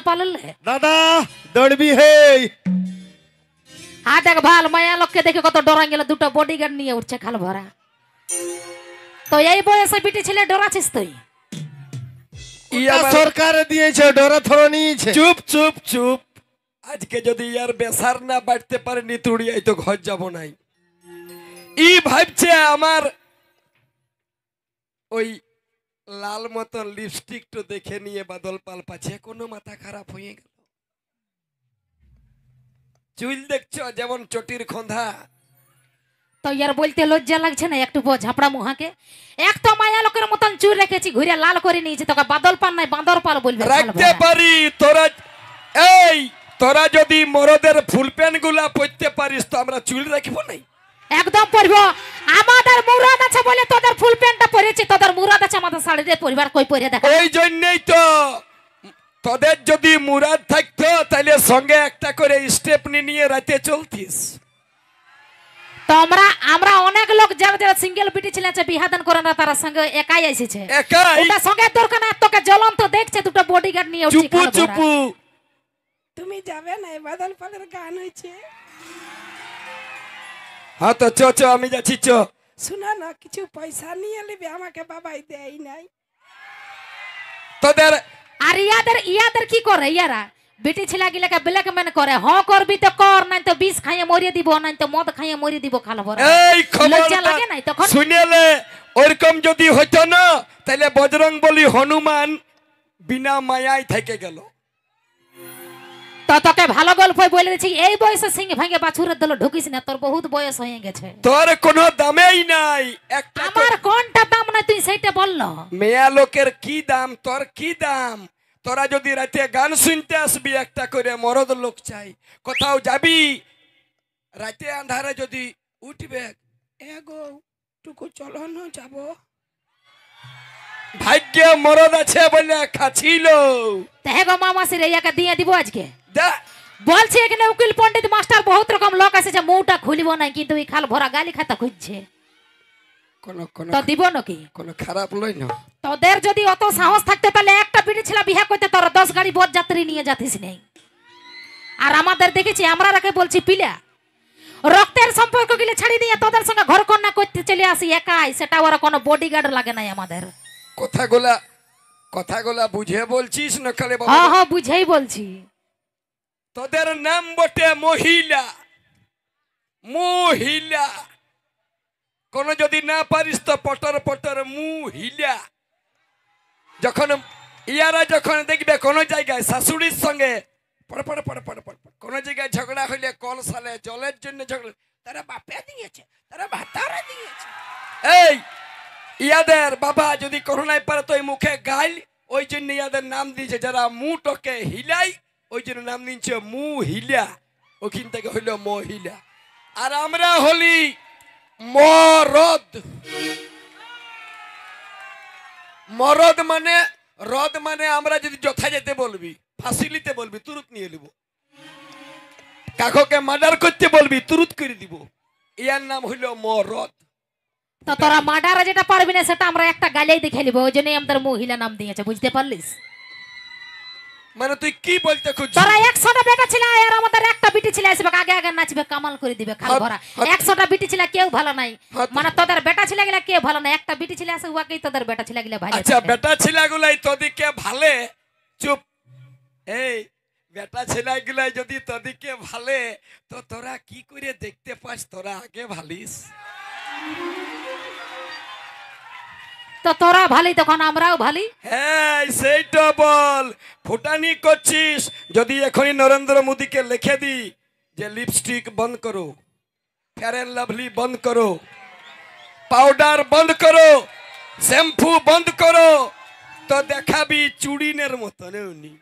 বাদল দাদা দৌড়বি হে হা দেখ ভালো মায়া লোককে দেখে কত ডরা গেল দুটো বডিগার্ড নিয়ে উঠছে খাল ভরা তো এই বয়সে বিটি ছেলে ডরাছিস তুই ইয়া সরকার দিয়েছে ডরা থরা নিয়েছে চুপ চুপ চুপ আজকে যদি ইয়ার বেসার না বাড়তে পারে নিতুড়িয়াই তো ঘর যাব নাই ই ভাবছে আমার ওই লাল মতন লিপস্টিক তো দেখে নিয়ে বাদল পাল পাচ্ছে কোনো মাথা খারাপ হয়ে গেল। চুল দেখছ যেমন চটির খন্ধা তো ইয়ার বলতে লজ্জা লাগছে না একটু বো ঝাপড়া মুহাকে? এক তো মায়া লোকের মতন চুর রেখেছি ঘুরে লাল করে নিয়েছে তোকে বাদল পান নাই বাঁদর পাল বলবে রাখতে পারি তোরা এই তোরা যদি মরদের ফুল প্যান্টগুলা পরতে পারিস তো আমরা চুল রাখব নাই? একদম পরবো আমাদের মুরাদ আছে বলে তোদের ফুল প্যান্টটা পরেছি তোদের মুরাদ আছে আমাদের শাড়িতে পরিবার কই পরে দেখা। ওই জন্যই তো তোদের যদি মুরাদ থাকতো তাহলে সঙ্গে একটা করে স্টেপনি নিয়ে রাতে চলতিস। তো আমরা আমরা অনেক লোক যারা যারা সিঙ্গেল বিটি ছিল আছে বিহাদান করে না তারা সঙ্গে একাই এসেছে। একাই? ওটা সঙ্গে দরকার না তোকে জ্বলন্ত দেখছে দুটো বডিগার্ড নিয়ে চুপু চুপু। তুমি যাবে না এই বাদল পালের গান হয়েছে। হ্যাঁ তো চ চ আমি যাচ্ছি চ শোনা না কিছু পয়সা নিয়ে নেবে আমাকে বাবাই দেয় নাই তোদের আর ইয়াদের ইয়াদের কি করে ইয়ারা বেটি ছেলে গিলাকে ব্ল্যাকমেন করে হ করবি তো কর নাই তো বিষ খাইয়ে মরিয়ে দিব নাই তো মদ খাইয়ে মরিয়ে দিব খাল ভরা এই খবর লাগে নাই তখন শুনেলে ওরকম যদি হইতো না তাহলে বজরং বলি হনুমান বিনা মায়ায় থেকে গেল তো তোকে ভালো গল্প বলে দিচ্ছি। এই বয়সে সিং ভাঙে বাছুরের দল ঢুকিস না তোর বহুত বয়স হয়ে গেছে। তোর কোনো দামেই নাই। একটা আমার কোনটা দাম না তুই সেইটা বলল মেয়া লোকের কি দাম তোর কি দাম? তোরা যদি রাতে গান শুনতে আসবি একটা করে মরদ লোক চাই। কোথাও যাবি? রাতে আন্ধারে যদি উঠবে এগো টুকু চলো না যাব। ভাগ্য মরদ আছে বলে খাছিল তে গো মামাসি রে ইয়াকে দিয়ে দিব আজকে? বলছে এখানে উকিল পণ্ডিত মাস্টার বহুত রকম লোক আছে যে মুটা খুলিব না কিন্তু এই খাল ভরা গালি খাতা খুঁজছে। কোন কোন তো দিব নাকি কোন খারাপ লই না। তোদের যদি অত সাহস থাকতে তাহলে একটা বিড়ি ছিল বিহা করতে তোর দশ গাড়ি বোধ যাত্রী নিয়ে যাতিস নেই। আর আমাদের দেখেছি আমরা রাখে বলছি পিলা রক্তের সম্পর্ক গিলে ছাড়ি দিয়ে তোদের সঙ্গে ঘর কন্যা করতে চলে আসি একাই সেটা ওরা কোনো বডিগার্ড লাগে নাই আমাদের। কথাগুলা কথাগুলা বুঝে বলছিস না খালি বাবা? হ্যাঁ হ্যাঁ বুঝেই বলছি। তোদের নাম বটে মহিলা। মহিলা। কোন যদি না পারিস তো পটর পটর মুহিলা। যখন ইয়ারা যখন দেখবে কোন জায়গায় শাশুড়ির সঙ্গে পড়ে পড়ে পড়ে পড়ে পড়ে। কোন জায়গায় ঝগড়া হইলে কল সালে, জলের জন্য ঝগড়া, তারা বাপে দিয়েছে, তারা ভাতারা দিয়েছে। এই, ইয়াদের বাবা যদি করোনায় পারে তো এই মুখে গাইল, ওই জন্য ইয়াদের নাম দিয়েছে, যারা মুটকে হিলাই ওই জন্য নাম দিয়েছে মু হিলা ওখান থেকে হইল মহিলা। আর আমরা হলি মরদ। মরদ মানে রদ মানে আমরা যদি যথা যেতে বলবি, ফাঁসিলিতে বলবি, তুরুত নিয়ে নিব। কাককে মার্ডার করতে বলবি, তুরুত করে দিব। ইয়ার নাম হইল মরদ। তো তোরা মার্ডারে যেটা পারবি না, সেটা আমরা একটা গালেই দেখে নিব। ওই জন্যই আমাদের মহিলা নাম দিয়েছে, বুঝতে পারলিস? মানে তুই কি বলতে খুঁজছিস? তোরা একশোটা বেটা ছিল আর আমাদের একটা বিটি ছিল আসবে আগে আগে নাচবে কামাল করে দিবে খাল ভরা। হাত- একশোটা বিটি ছিল কেউ ভালো নাই। মানে তোদের বেটা ছিল গেলে কেউ ভালো নাই। একটা বিটি ছিল আসে উহাকেই তোদের বেটা ছিল গেলে ভালো আচ্ছা বেটা ছেলেগুলাই তোদিকে ভালে? চুপ। এই বেটা ছেলেগুলাই যদি তোদিকে ভালে তো তোরা কি করে দেখতে পাস? তোরা আগে ভালিস। তো তোরা ভালি তখন আমরাও ভালি। হ্যাঁ সেইটা বল। ফুটানি করছিস যদি এখনই নরেন্দ্র মোদীকে লিখে দি যে লিপস্টিক বন্ধ করো ফেয়ার অ্যান্ড লাভলি বন্ধ করো পাউডার বন্ধ করো শ্যাম্পু বন্ধ করো তো দেখাবি চুড়িনের মতন উনি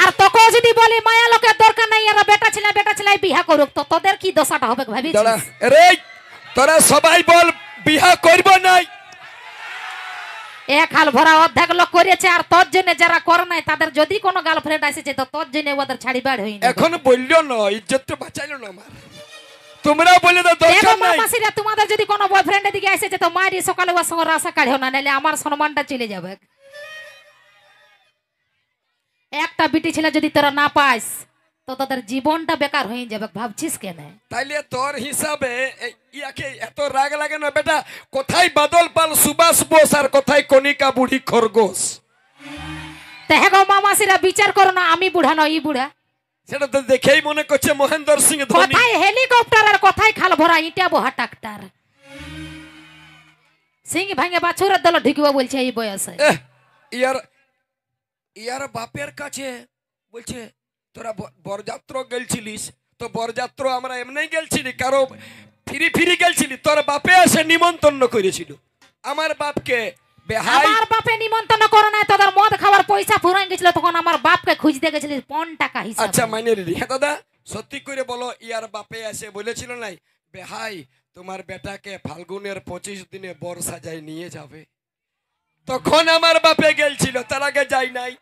আর তোকে যদি বলি মায়া লোকের দরকার নাই এরা বেটা ছিল বেটা ছিল বিহা করুক তো তোদের কি দশাটা হবে ভাবিছিস? রে তোরা সবাই বল বিহা করব নাই? এক হাল ভরা অর্ধেক লোক করেছে আর তোর জন্য যারা করে নাই তাদের যদি কোনো গার্লফ্রেন্ড আসেছে তো তোর জন্য ওদের ছাড়ি বাড় হয়নি এখন বলল না ইজ্জত বাঁচাইলো না আমার। তোমরা বলে তো দরকার নাই। মাসিরা তোমাদের যদি কোনো বয়ফ্রেন্ডের দিকে এসেছে তো মারি সকালে ওর সঙ্গে রাসা কাঢ়েও না নাহলে আমার সম্মানটা চলে যাবে। একটা বিটি ছেলে যদি তোরা না পাস তো তাদের জীবনটা বেকার হয়ে যাবে ভাবছিস কেন তাইলে তোর হিসাবে ইয়াকে এত রাগ লাগে না বেটা কোথায় বাদল পাল সুভাষ বোস আর কোথায় কণিকা বুড়ি খরগোশ তা হ্যাঁ গো মামাসিরা বিচার করো না আমি বুড়া নয় ই বুড়া সেটা তো দেখেই মনে করছে মহেন্দ্র সিং ধোনি কোথায় হেলিকপ্টার আর কোথায় খাল ভরা ইটা বহা ট্রাক্টর সিং ভাঙে বাছুরের দল ঢুকিব বলছে এই বয়সে ইয়ার ইয়ার বাপের কাছে বলছে তোরা বরযাত্র গেলছিলিস তো বরযাত্র আমরা এমনি গেলছিলি কারও ফিরি ফিরি গেলছিলি তোর বাপে এসে নিমন্ত্রণ করেছিল। আমার বাপকে আমার বাপে নিমন্ত্রণ করে নাই তোদের মদ খাওয়ার পয়সা ফুরাই গেছিল তখন আমার বাপকে খুঁজতে গেছিলি পন টাকা হিসাবে। আচ্ছা মাইনে নিলি। হ্যাঁ দাদা সত্যি করে বলো ইয়ার বাপে এসে বলেছিল নাই বেহাই তোমার বেটাকে ফাল্গুনের পঁচিশ দিনে বর সাজায় নিয়ে যাবে। তখন আমার বাপে গেলছিল তার আগে যাই নাই।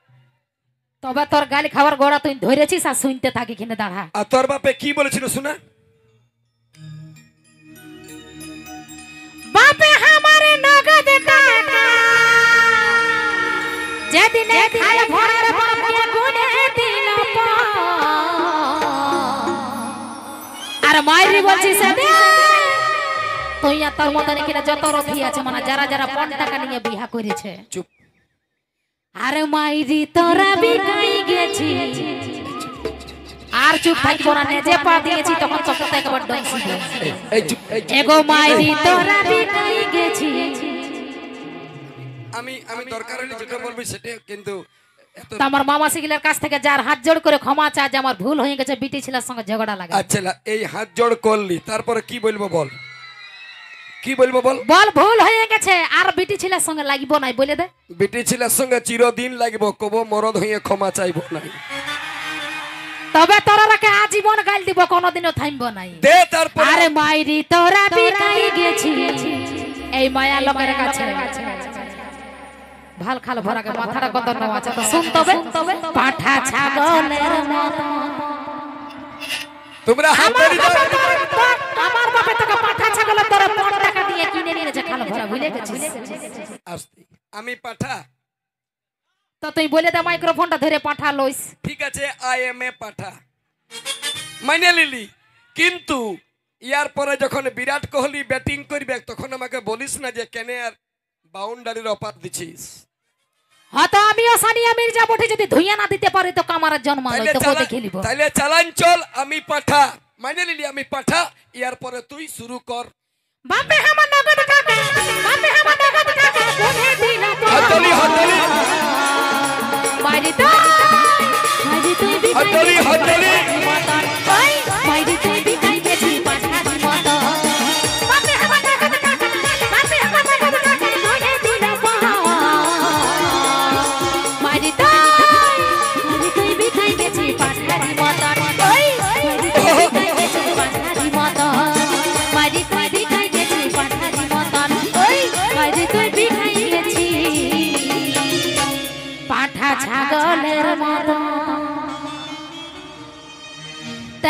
তবে তোর গালি খাবার গোড়া তুই ধরেছিস আর শুনতে থাকি কিনে দাঁড়া। আর তোর বাপে কি বলেছিল শোনা? বাপে আমারে নগদ টাকা যেদিনে খাল ভরার বাপকে গুনে দিল আর মাইরি বলছি সেদিন তুই আর তোর মতন এখানে যত রথি আছে মানে যারা যারা পন টাকা নিয়ে বিহা করেছে। চুপ। আরে মাইরি তোরা বিকাই গেছি। আর চুপ থাকব না নে, যে পা দিয়েছি তখন তোকে তো একবার ডংসি এই চুপ এই চুপ। এগো মাইরি তোরা বিকাই গেছি। আমি আমি দরকার হলে যেটা বলবি সেটা কিন্তু আমার মামা সিগিলের কাছ থেকে যার হাত জোড় করে ক্ষমা চা যে আমার ভুল হয়ে গেছে বিটি ছেলের সঙ্গে ঝগড়া লাগে আচ্ছা এই হাত জোড় করলি তারপরে কি বলব বল? কি বলব বল? বল ভুল হয়ে গেছে। আর বিটি ছেলের সঙ্গে লাগিব নাই বলে দে। বেটি ছেলের সঙ্গে চিরদিন লাগব কব মরদ হয়ে ক্ষমা চাইব নাই। তবে তোরা রাখে আজীবন গাল দিব কোনোদিনও থামব নাই। দে তারপরে আরে মাইরি তোরা বিকাই গেছি। এই মায়া লোকের কাছে। ভালো খাল ভরাকে মাথাটা কত নেওয়া আছে তো শুন তবে। পাঠা ছাগলের মতো। তোমরা হাত আমার বাপে তোকে পাঠা ছাগলের তোর পন টাকা কিনে নিয়ে খাল ভরা ভুলে গেছিস আমি পাঠা। তো তুই বলে দে মাইক্রোফোনটা ধরে পাঠা লইস। ঠিক আছে আই এম এ পাঠা। মাইনে লিলি কিন্তু ইয়ার পরে যখন বিরাট কোহলি ব্যাটিং করবে তখন আমাকে বলিস না যে কেন আর বাউন্ডারির অপার দিছিস। হয়তো আমিও সানিয়া মির্জা বটে যদি ধুইয়া না দিতে পারি তো কামারের জন্ম নয় তাইলে তো চালা- কোথায় খেলিব? তাইলে চালান চল আমি পাঠা। মাইনে লিলি আমি পাঠা। ইয়ার পরে তুই শুরু কর। বাপে আমার নগদ টাকা বাপে আমার নগদ টাকা বুঝে দিল তো। হাতলি হাতলি মাইরি তো মাইরি তুই বিকাই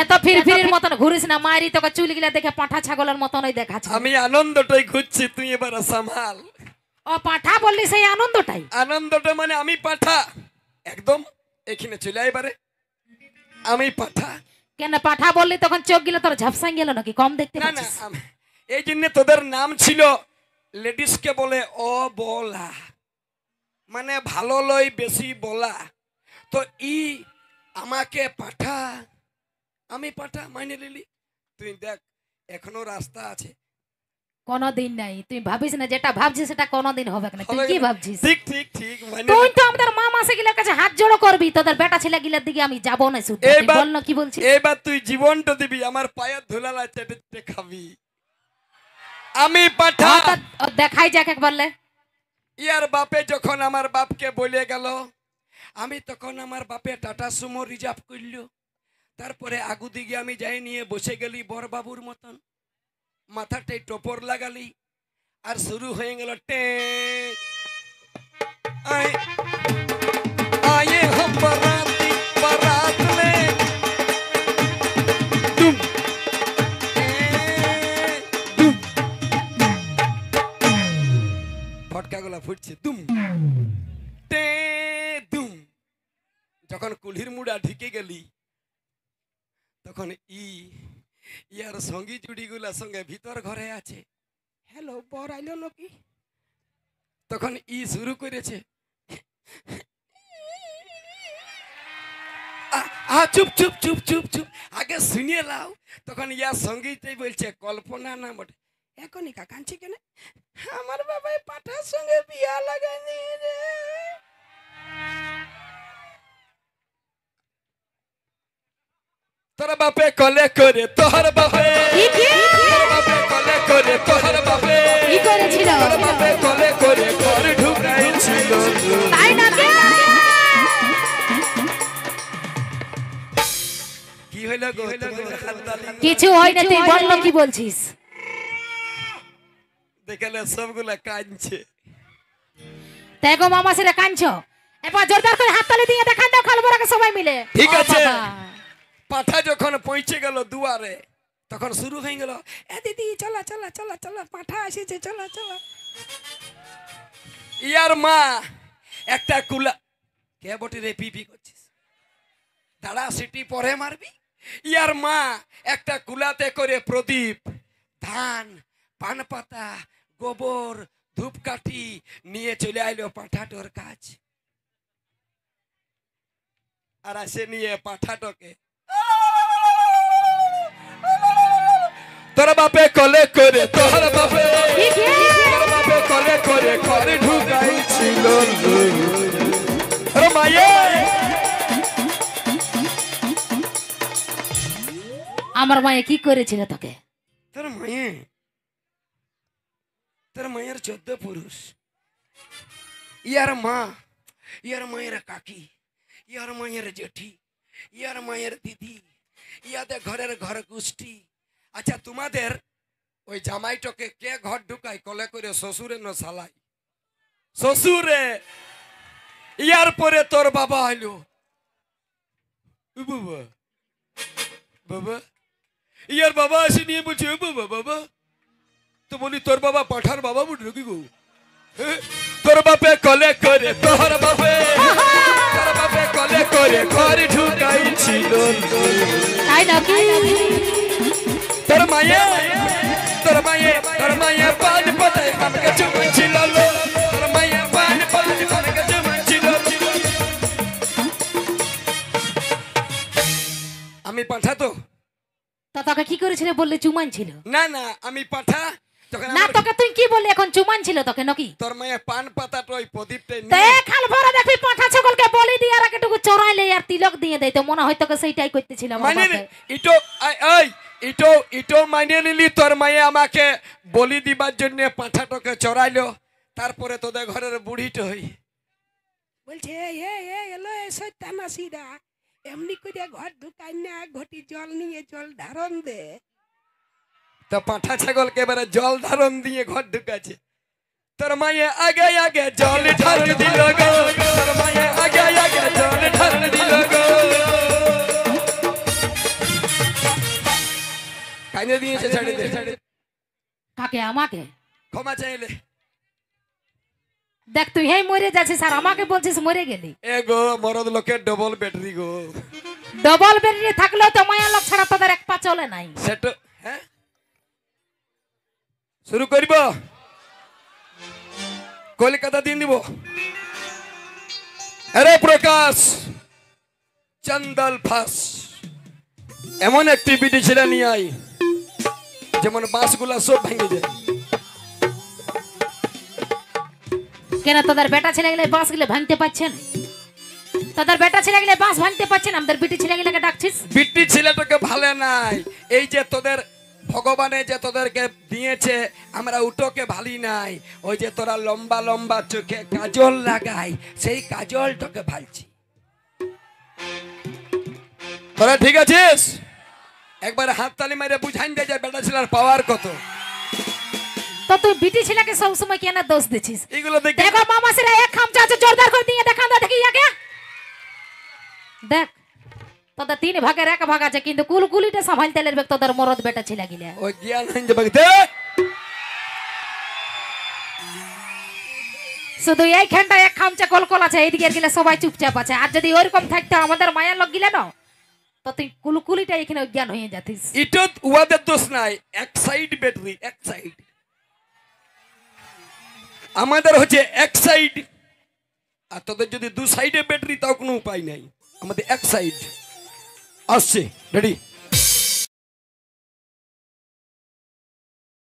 তে তো ফির ফিরির মতন ঘুরিস না মারি তোকে চুল গিলা দেখে পাঠা ছাগলের মতনই দেখাচ্ছে। আমি আনন্দটাই খুঁজছি তুই এবার সামাল। ও পাঠা বললি সেই আনন্দটাই? আনন্দটা মানে আমি পাঠা। একদম এখানে চলে এবারে। আমি পাঠা। কেন পাঠা বললি তখন চোখ গিলা তোর ঝাপসাই গেল নাকি? কম দেখতে না না এই জন্য তোদের নাম ছিল লেডিসকে বলে অ বলা মানে ভালো লই বেশি বলা। তো ই আমাকে পাঠা আমি পাঠা মাইনে নিলি। তুই দেখ এখনও রাস্তা আছে। কোনদিন নাই। তুই ভাবিস না যেটা ভাবছিস সেটা কোনদিন হবে না। তুই কি? ভাবছিস? ঠিক ঠিক ঠিক মানে তুই তো আমাদের মা মাসে গিলার কাছে হাত জোড়ো করবি। তোদের বেটা ছেলে গিলার দিকে আমি যাব না শুধু তুই বল না কি বলছিস? এবার তুই জীবনটা দিবি আমার পায়ের ধুলালা চেটে চেটে খাবি। আমি পাঠা হ্যাঁ, দেখাই যাক একবার লে। ইয়ার বাপে যখন আমার বাপকে বলে গেল আমি তখন আমার বাপে টাটা সুমো রিজার্ভ করল। তারপরে আগু দিকে আমি যাই নিয়ে বসে গেলি বরবাবুর মতন। মাথাটাই টপর লাগালি, আর শুরু হয়ে গেল টে। ফুটছে দুম। যখন কুলির মুড়া ঢিকে গেলি তখন ই ইয়ার সঙ্গী জুড়িগুলার সঙ্গে ভিতর ঘরে আছে। হ্যালো বর আইলো নাকি? তখন ই শুরু করেছে। আ- আ চুপ চুপ চুপ চুপ চুপ আগে শুনিয়ে লাও। তখন ইয়ার সঙ্গীতেই বলছে কল্পনা না বটে এখনই কা কাঁদছি কেন? আমার বাবাই পাঠার সঙ্গে বিয়া লাগাইনি রে। তোর বাপে কলে করে তোর বাপে। কি কি? তোর বাপে কলে করে তোর বাপে। কি করেছিল? তোর বাপে কলে করে ঘর ঢুকাইছিল। তাই নাকি? কি হইল গো? কিছু হয় না তুই বলল কি বলছিস? দেখালে সবগুলা কাঁদছে। দেখো মামা সেটা কাঁদছো? এবার জোরদার করে হাততালি দিয়ে দেখান দাও খালবো সবাই মিলে। ঠিক আছে। পাঠা যখন পৌঁছে গেল দুয়ারে, তখন শুরু হয়ে গেল, এ দিদি, চলা চলা চলা চলা, পাঠা এসেছে, চলা চলা। ইয়ার মা একটা কুলা, কে বটি রে পিপি করছিস? দাঁড়া, সিটি পরে মারবি? ইয়ার মা একটা কুলাতে করে প্রদীপ, ধান, পান পাতা, গোবর, ধূপকাঠি নিয়ে চলে আইলো পাঠাটোর কাজ আর আসে নিয়ে পাঠাটোকে তোর বাপে কলে করে তোর বাপে? তোর কলে করে ঘরে ঢুকাইছিল মায়ে আমার মায়ে কি করেছিল তোকে? তোর মায়ে তোর মায়ের চোদ্দ পুরুষ। ইয়ার মা ইয়ার মায়ের কাকি ইয়ার মায়ের জেঠি ইয়ার মায়ের দিদি ইয়াদের ঘরের ঘর গোষ্ঠী আচ্ছা তোমাদের ওই জামাইটাকে কে ঘর ঢুকায়? কলে করে শ্বশুরে ন সালাই শ্বশুরে! ইয়ার পরে তোর বাবা হইল। বাবা। বাবা? ইয়ার বাবা আসে নিয়ে বলছে, "ও বাবা বাবা। তো বলি, তোর বাবা পাঠার বাবা বুঝলো কি গো? তোর বাপে কলে করে তোর বাপে। তোর বাপে কলে করে ঘর ঢুকাইছিল। তাই নাকি? তোর মায়ে তোর মায়ে তোর মায়ে পান পাতায় আমাকে চুমাইছিল তোর মায়ে পান পাতায় আমাকে চুমাইছিল আমি পাঠা তো। তো তোকে কি করেছিল বললে চুমান ছিল? না না আমি পাঠা। তখন না তোকে তুই কি বললি এখন চুমান ছিল তোকে নাকি? তোর মায়ে পান পাতাটা ওই প্রদীপটা তে নিয়ে খাল ভরা দেখবি পাঠা ছাগলকে বলি দিয়ে আর একটুকু চড়াইলে আর তিলক দিয়ে দেয়। তো মনে হয় তোকে সেইটাই করতেছিল আমার মানে ইটো আই- এই ইটো ইটো মানে নিলি তোর মায়ে আমাকে বলি দিবার জন্য পাঁঠাটাকে চড়াইলো। তারপরে তোদের ঘরের বুড়িটা হই বলছে এই এই এলো এ সত্যানাশীরা এমনি করে ঘর ঢুকাই না ঘটি জল নিয়ে জল ধারণ দে। তো পাঁঠা ছাগলকে এবারে জল ধারণ দিয়ে ঘর ঢুকাছে তোর মায়ে আগে আগে জল ঢাল আমাকে। ক্ষমা চাইলে। দেখ তুই হেই মরে যাচ্ছিস আর আমাকে বলছিস মরে গেলি। এ গো মরদ লোকের ডবল ব্যাটারি গো। ডবল বেরিয়ে থাকলেও তো মায়া লোক ছাড়া তোদের এক পা চলে নাই। সেট হ্যাঁ? শুরু করিব? কলিকাতা দিন দিব আরে প্রকাশ চন্দল ফাস। এমন একটি বিডি ছেলে নিয়ে আই যেমন বাঁশগুলা সব ভেঙে যায়। কেন তোদের বেটা ছেলে গেলে বাঁশ গেলে ভাঙতে পারছেন তোদের বেটা ছেলে গেলে বাঁশ ভাঙতে পারছেন আমাদের বিটি ছেলে গেলে ডাকছিস? বিটি ছেলেটাকে ভালো নাই। এই যে তোদের ভগবানে যে তোদেরকে দিয়েছে আমরা উটোকে ভালি নাই। ওই যে তোরা লম্বা লম্বা চোখে কাজল লাগাই সেই কাজলটাকে ভালছি। তোরা ঠিক আছিস? একবার হাততালি মারে বুঝাইন দে যে বেটা ছেলের পাওয়ার কত। তো তুই বিটি ছেলেকে সব সময় কেন দোষ দিছিস এগুলো দেখে দেখো মামা সেরা এক খামচা আছে জোরদার করে দিয়ে দেখা দা দেখি ইয়াকে। দেখ তোদের তিন ভাগের এক ভাগ আছে কিন্তু কুলকুলিটা সামালতে লেবে তোদের মরদ বেটা ছেলে গিলে। ওই জ্ঞান বাকি দে! শুধু এইখানটা এক খামচা কলকল আছে এইদিকে গেলে সবাই চুপচাপ আছে। আর যদি ওইরকম থাকতো আমাদের মায়ের লোক গিলে না? তো কুলকুলিটা এখানে জ্ঞান হয়ে যাতিস। ইটত উহাদের দোষ নাই এক সাইড ব্যাটারি এক সাইড আমাদের হচ্ছে এক সাইড আর তোদের যদি দু সাইডে ব্যাটারি তাও কোনো উপায় নাই। আমাদের এক সাইড আসছে রেডি